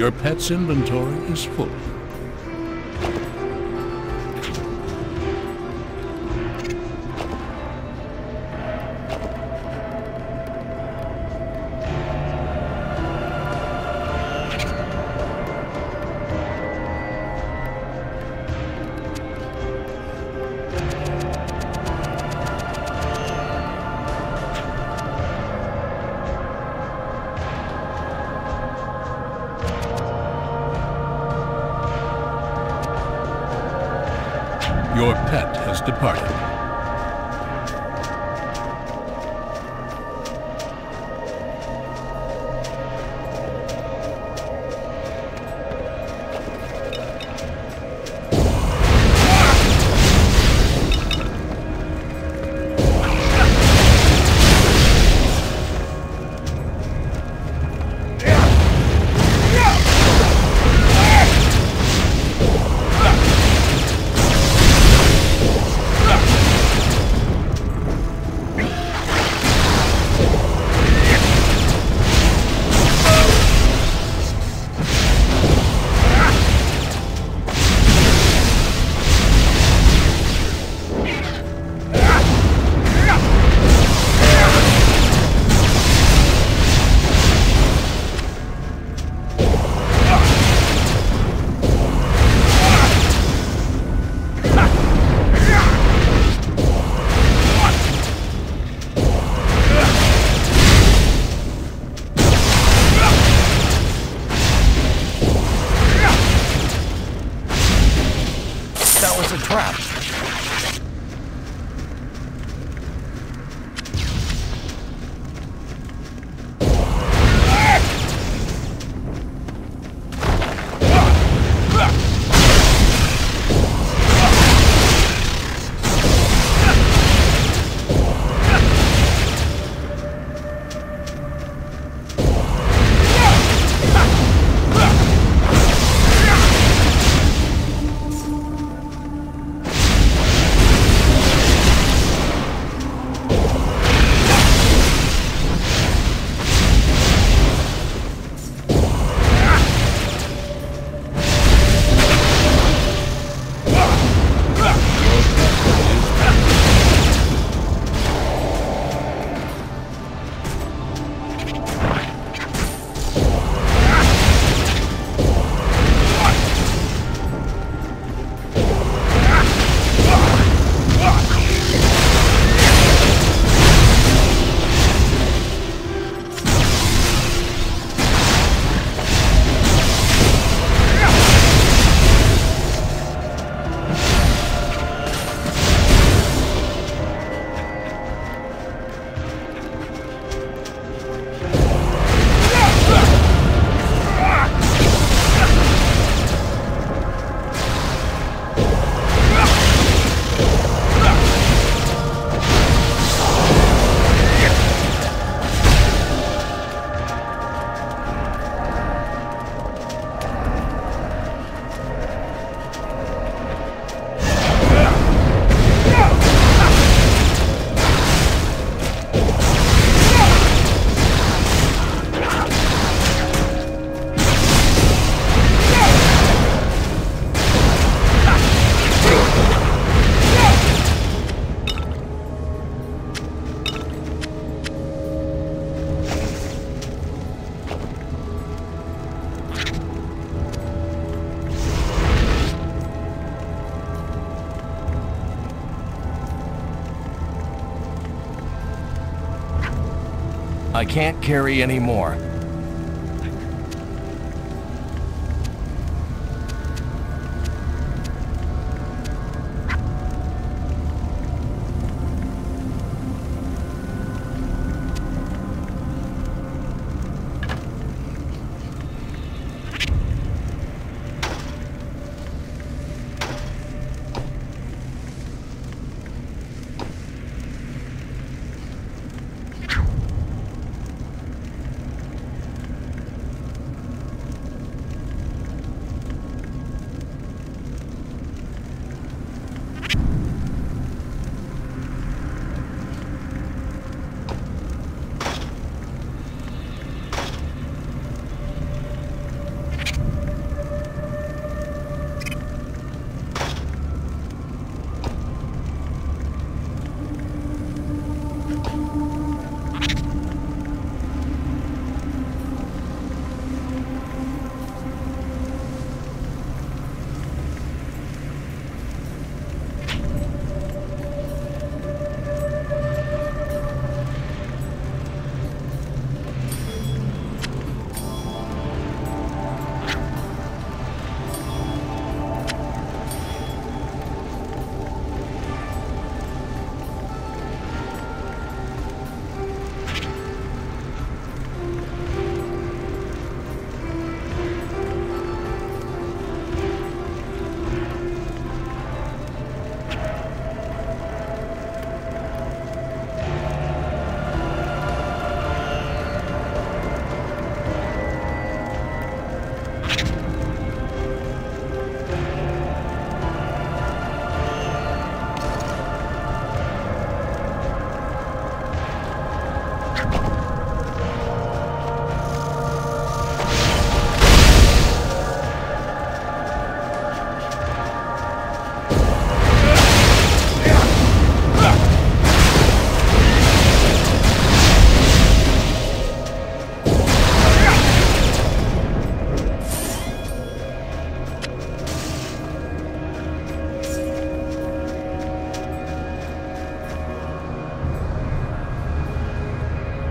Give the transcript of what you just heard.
Your pet's inventory is full. Your pet has departed. I can't carry any more.